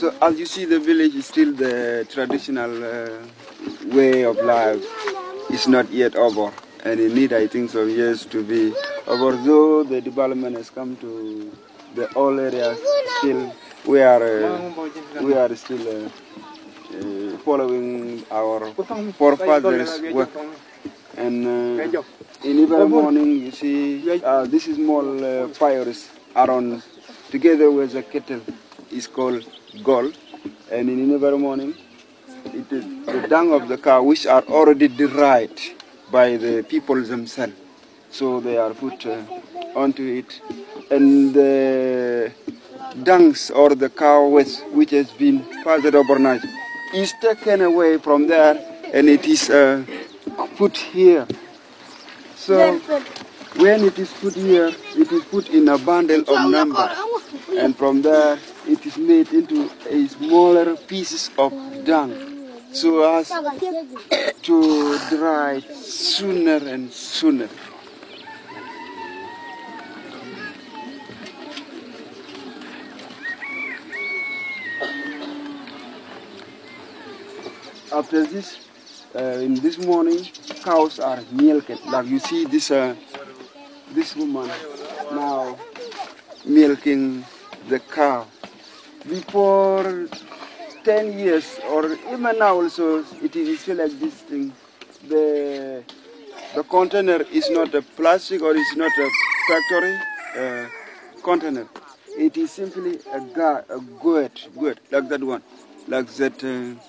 So as you see, the village is still the traditional uh, way of life. It's not yet over, and it need, I think, some years to be over. Though the development has come to the all areas, still we are uh, we are still uh, uh, following our forefathers' work. And uh, in every morning, you see, uh, this is small fires around, together with the kettle, is called gol. And in every morning, it is the dung of the cow, which are already dried by the people themselves. So they are put uh, onto it. And the dungs or the cow waste, which has been passed overnight, is taken away from there and it is uh, put here. So when it is put here, it is put in a bundle of number. And from there, it is made into a smaller pieces of dung. So as to dry sooner and sooner. After this, uh, in this morning, cows are milked. Like you see this, uh, this woman now milking the cow. Before 10 years, or even now also, it is still existing. The, the container is not a plastic or it's not a factory uh, container. It is simply a, ga- a gourd, gourd, like that one, like that. Uh,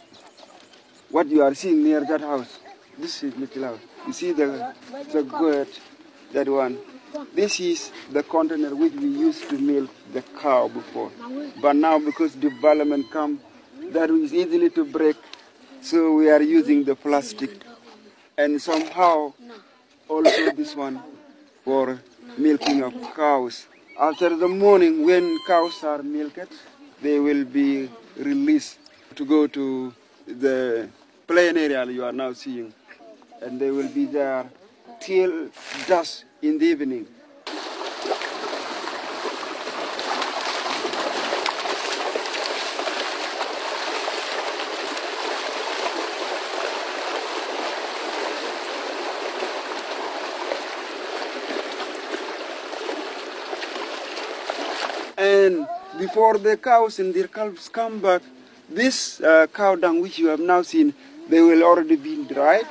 what you are seeing near that house, this is little house. You see the the gourd, that one. This is the container which we used to milk the cow before. But now because development come, that is easily to break. So we are using the plastic. And somehow also this one for milking of cows. After the morning when cows are milked, they will be released to go to the plain area you are now seeing. And they will be there till dusk in the evening. And before the cows and their calves come back, this uh, cow dung which you have now seen, they will already be dried.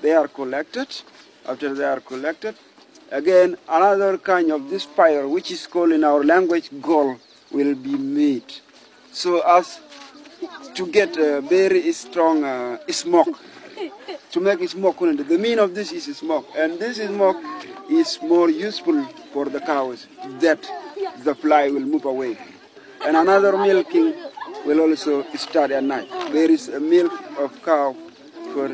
They are collected. After they are collected, again another kind of this fire, which is called in our language gol, will be made. So as to get a very strong uh, smoke, to make smoke. The meaning of this is smoke, and this smoke is more useful for the cows that the fly will move away. And another milking will also start at night. There is a milk of cow for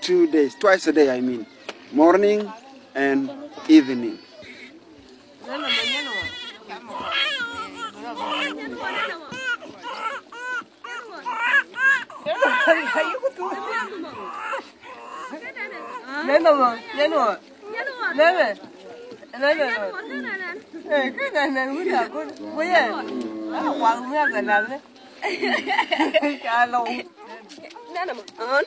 two days, twice a day I mean, morning and evening. Neno mo, neno, neno, neno. Eh, cái này này muốn là con, muốn là, hoàng muốn là cái nào đấy. Chà lâu. Neno mo, ơn.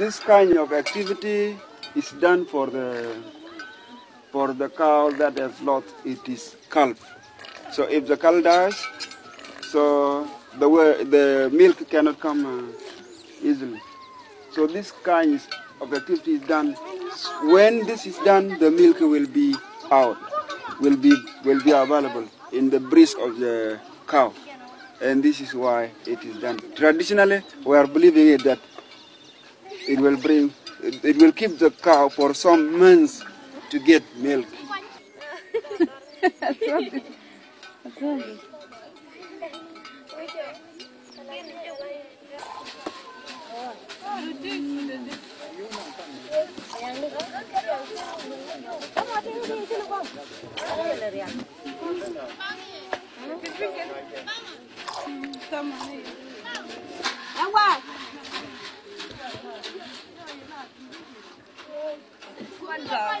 This kind of activity is done for the for the cow that has lost its calf. So if the calf dies, so the the milk cannot come uh, easily. So this kind of activity is done. When this is done, the milk will be out, will be will be available in the breast of the cow, and this is why it is done. Traditionally, we are believing it that it will bring, it, will keep the cow for some months to get milk. Wow. Voilà.